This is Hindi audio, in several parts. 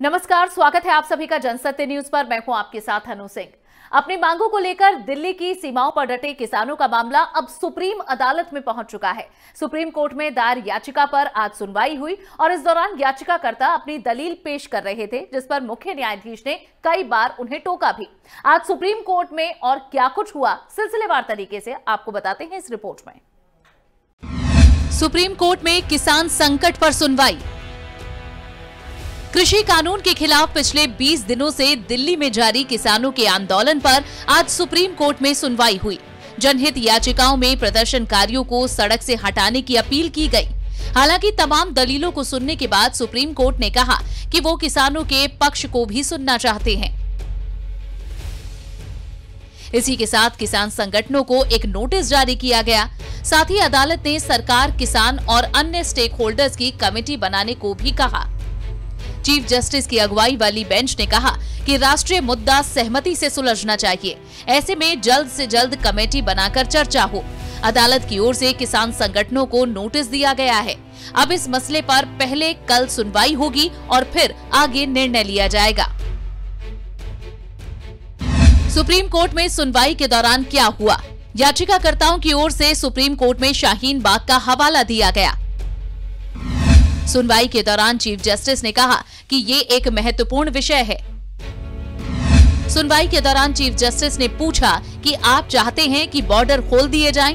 नमस्कार, स्वागत है आप सभी का जनसत्य न्यूज़ पर। मैं हूँ आपके साथ अनु सिंह। अपनी मांगों को लेकर दिल्ली की सीमाओं पर डटे किसानों का मामला अब सुप्रीम अदालत में पहुँच चुका है। सुप्रीम कोर्ट में दायर याचिका पर आज सुनवाई हुई और इस दौरान याचिकाकर्ता अपनी दलील पेश कर रहे थे, जिस पर मुख्य न्यायाधीश ने कई बार उन्हें टोका भी। आज सुप्रीम कोर्ट में और क्या कुछ हुआ, सिलसिलेवार तरीके से आपको बताते हैं इस रिपोर्ट में। सुप्रीम कोर्ट में किसान संकट पर सुनवाई। कृषि कानून के खिलाफ पिछले 20 दिनों से दिल्ली में जारी किसानों के आंदोलन पर आज सुप्रीम कोर्ट में सुनवाई हुई। जनहित याचिकाओं में प्रदर्शनकारियों को सड़क से हटाने की अपील की गई। हालाँकि तमाम दलीलों को सुनने के बाद सुप्रीम कोर्ट ने कहा कि वो किसानों के पक्ष को भी सुनना चाहते हैं। इसी के साथ किसान संगठनों को एक नोटिस जारी किया गया। साथ ही अदालत ने सरकार, किसान और अन्य स्टेक होल्डर्स की कमेटी बनाने को भी कहा। चीफ जस्टिस की अगुवाई वाली बेंच ने कहा कि राष्ट्रीय मुद्दा सहमति से सुलझना चाहिए। ऐसे में जल्द से जल्द कमेटी बनाकर चर्चा हो। अदालत की ओर से किसान संगठनों को नोटिस दिया गया है। अब इस मसले पर पहले कल सुनवाई होगी और फिर आगे निर्णय लिया जाएगा। सुप्रीम कोर्ट में सुनवाई के दौरान क्या हुआ? याचिकाकर्ताओं की ओर से सुप्रीम कोर्ट में शाहीन बाग का हवाला दिया गया। सुनवाई के दौरान चीफ जस्टिस ने कहा कि ये एक महत्वपूर्ण विषय है। सुनवाई के दौरान चीफ जस्टिस ने पूछा कि आप चाहते हैं कि बॉर्डर खोल दिए जाएँ?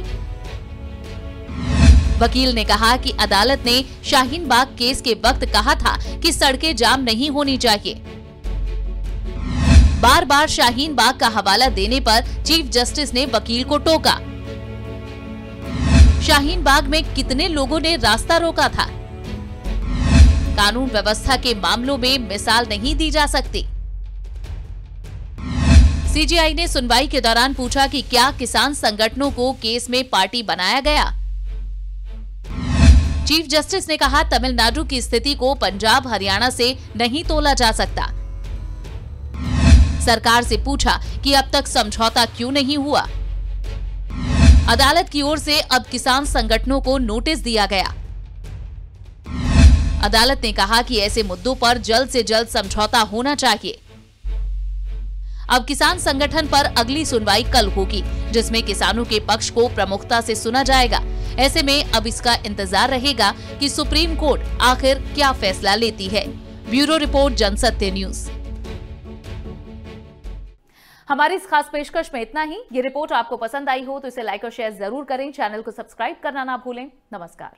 वकील ने कहा कि अदालत ने शाहीन बाग केस के वक्त कहा था कि सड़कें जाम नहीं होनी चाहिए। बार बार शाहीन बाग का हवाला देने पर चीफ जस्टिस ने वकील को टोका। शाहीन बाग में कितने लोगों ने रास्ता रोका था? कानून व्यवस्था के मामलों में मिसाल नहीं दी जा सकती। सीजीआई ने सुनवाई के दौरान पूछा कि क्या किसान संगठनों को केस में पार्टी बनाया गया? चीफ जस्टिस ने कहा, तमिलनाडु की स्थिति को पंजाब हरियाणा से नहीं तोला जा सकता। सरकार से पूछा कि अब तक समझौता क्यों नहीं हुआ? अदालत की ओर से अब किसान संगठनों को नोटिस दिया गया। अदालत ने कहा कि ऐसे मुद्दों पर जल्द से जल्द समझौता होना चाहिए। अब किसान संगठन पर अगली सुनवाई कल होगी, जिसमें किसानों के पक्ष को प्रमुखता से सुना जाएगा। ऐसे में अब इसका इंतज़ार रहेगा कि सुप्रीम कोर्ट आखिर क्या फैसला लेती है। Bureau report, Jansatya news. हमारी इस खास पेशकश में इतना ही। ये रिपोर्ट आपको पसंद आई हो तो इसे लाइक और शेयर ज़रूर करें। चैनल को सब्सक्राइब करना ना भूलें। नमस्कार।